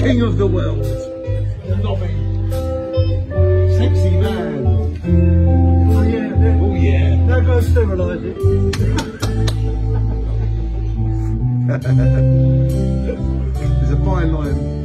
king of the world. Loving. Sexy man. Oh yeah. Oh yeah. Now goes sterilise it. There's a fine line.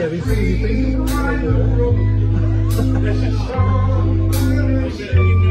Yeah, we see. We see.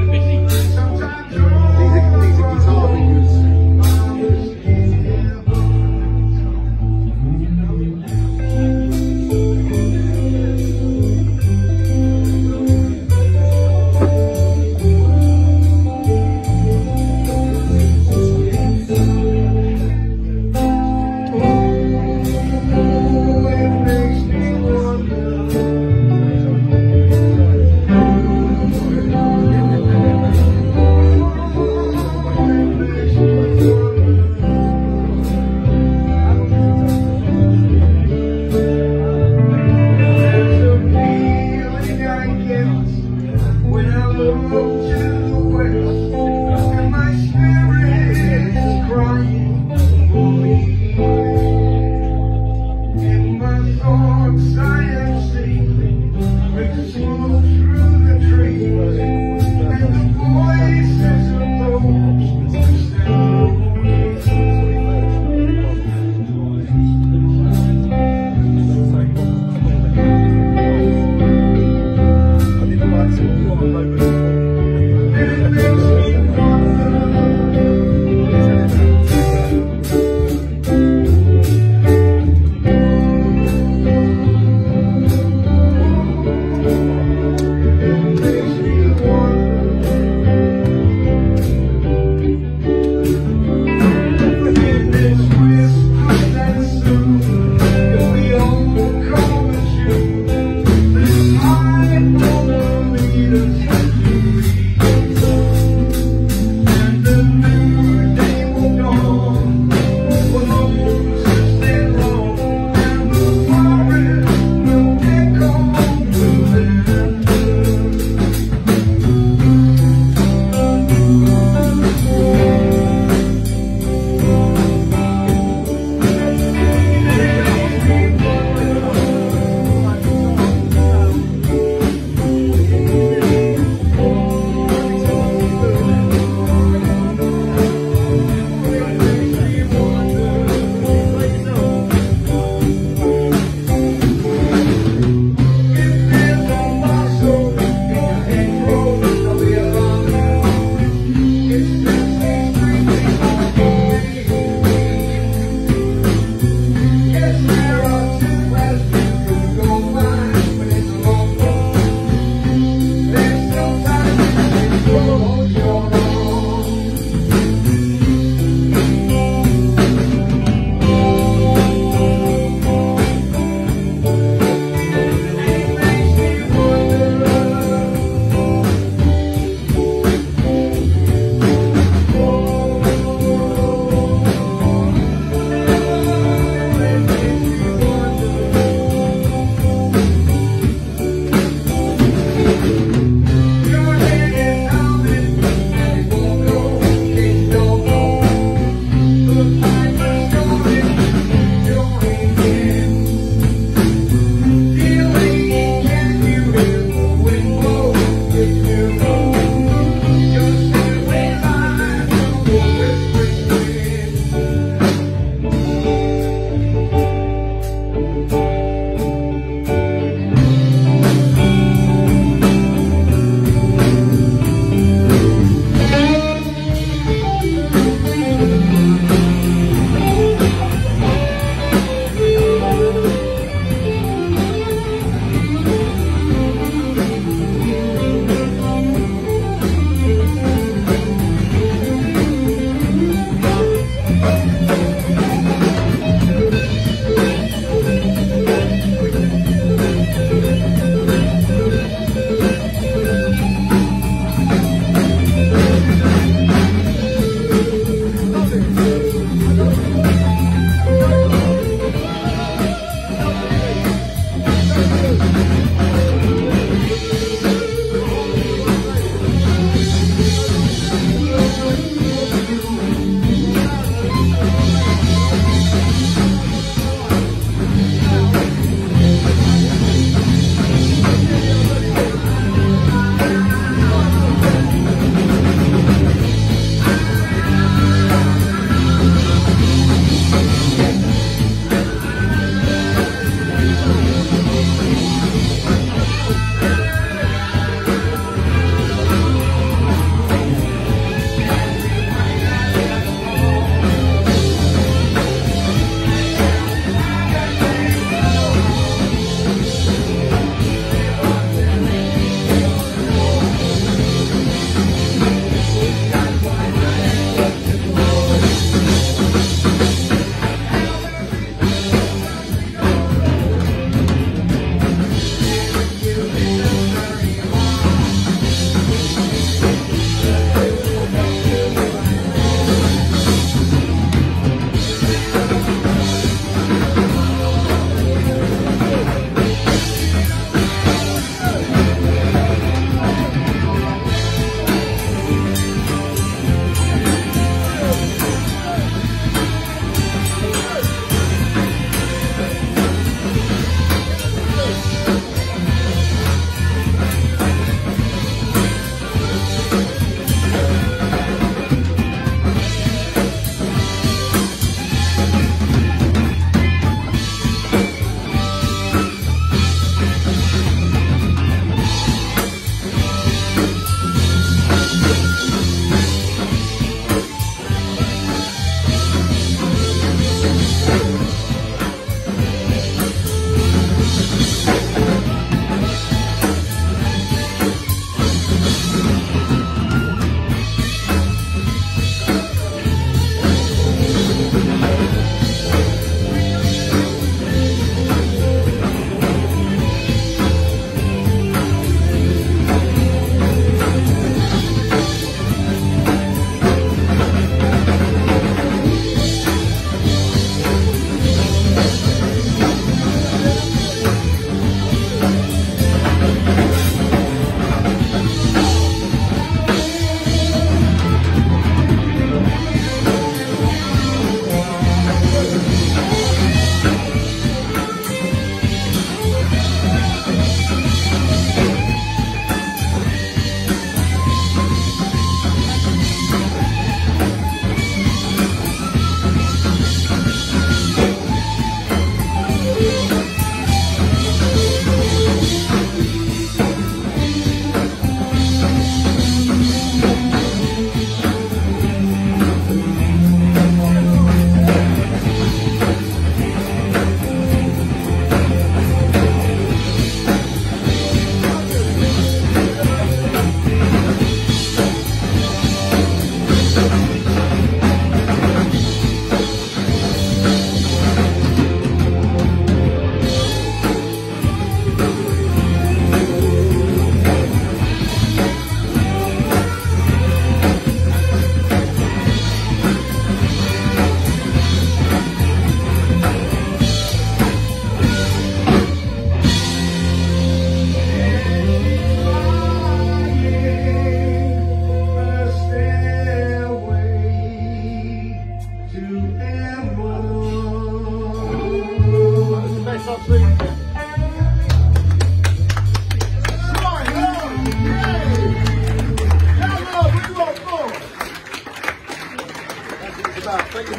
That's what it's about. Thank you,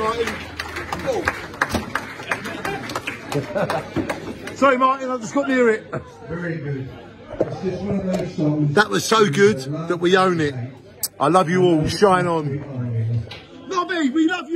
Martin. Sorry, Martin, I just got near it. Very good. It's just one of those songs. That was so good that we own it. I love you all. Shine on. Nobby, we love you.